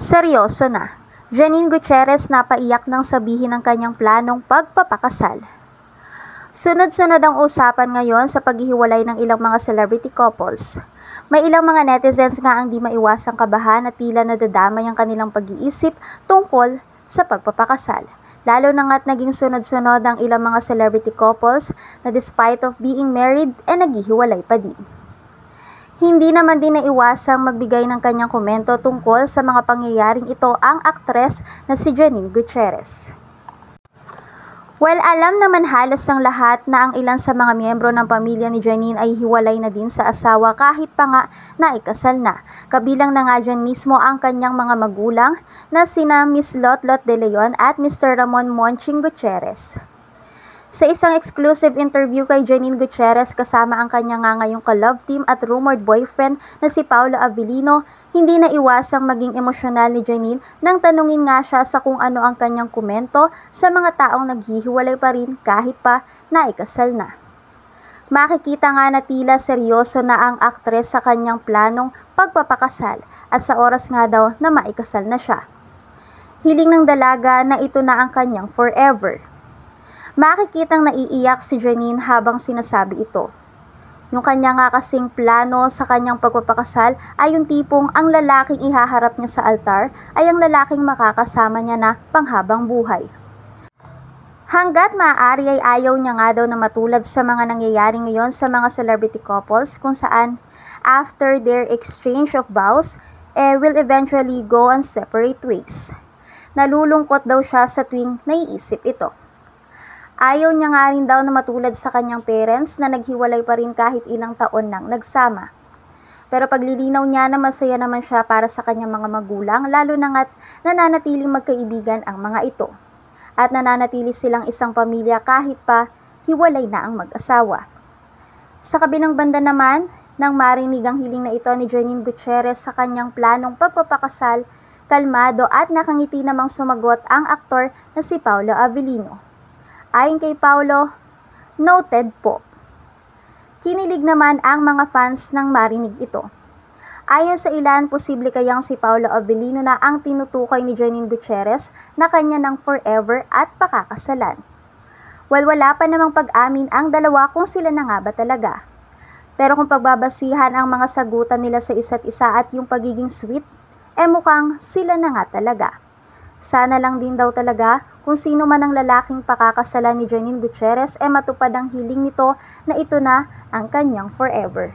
Seryoso na. Janine Gutierrez napaiyak nang sabihin ng kanyang planong pagpapakasal. Sunod-sunod ang usapan ngayon sa paghihiwalay ng ilang mga celebrity couples. May ilang mga netizens nga ang di maiwasang kabahan at tila nadadamay ang kanilang pag-iisip tungkol sa pagpapakasal. Lalo na nga't naging sunod-sunod ang ilang mga celebrity couples na despite of being married ay naghihiwalay pa din. Hindi naman din naiwasang magbigay ng kanyang komento tungkol sa mga pangyayaring ito ang aktres na si Janine Gutierrez. Well, alam naman halos ng lahat na ang ilan sa mga miyembro ng pamilya ni Janine ay hiwalay na din sa asawa kahit pa nga naikasal na. Kabilang na nga dyan mismo ang kanyang mga magulang na sina Miss Lotlot de Leon at Mr. Ramon Monching Gutierrez. Sa isang exclusive interview kay Janine Gutierrez kasama ang kanya nga ngayong ka-love team at rumored boyfriend na si Paolo Avellino, hindi na iwasang maging emosyonal ni Janine nang tanungin nga siya sa kung ano ang kanyang komento sa mga taong naghihiwalay pa rin kahit pa naikasal na. Makikita nga na tila seryoso na ang aktres sa kanyang planong pagpapakasal at sa oras nga daw na maikasal na siya. Hiling ng dalaga na ito na ang kanyang forever. Makikitang naiiyak si Janine habang sinasabi ito. Yung kanya nga kasing plano sa kanyang pagpapakasal ay yung tipong ang lalaking ihaharap niya sa altar ay ang lalaking makakasama niya na panghabang buhay. Hanggat maaari ay ayaw niya nga daw na matulad sa mga nangyayari ngayon sa mga celebrity couples kung saan after their exchange of vows, eh, will eventually go on separate ways. Nalulungkot daw siya sa tuwing naiisip ito. Ayaw niya nga rin daw na matulad sa kanyang parents na naghiwalay pa rin kahit ilang taon nang nagsama. Pero paglilinaw niya na masaya naman siya para sa kanyang mga magulang lalo na nga't nananatiling magkaibigan ang mga ito. At nananatili silang isang pamilya kahit pa hiwalay na ang mag-asawa. Sa kabilang banda naman, nang marinig ang hiling na ito ni Janine Gutierrez sa kanyang planong pagpapakasal, kalmado at nakangiti namang sumagot ang aktor na si Paolo Avellino. Ayon kay Paulo, noted po. Kinilig naman ang mga fans ng marinig ito. Ayon sa ilan, posible kayang si Paulo Avellino na ang tinutukoy ni Janine Gutierrez na kanya ng forever at pakakasalan. Well, wala pa namang pag-amin ang dalawa kung sila na nga ba talaga. Pero kung pagbabasihan ang mga sagutan nila sa isa't isa at yung pagiging sweet, eh mukhang sila na nga talaga. Sana lang din daw talaga kung sino man ang lalaking pakakasalan ni Janine Gutierrez ay eh matupad ang hiling nito na ito na ang kanyang forever.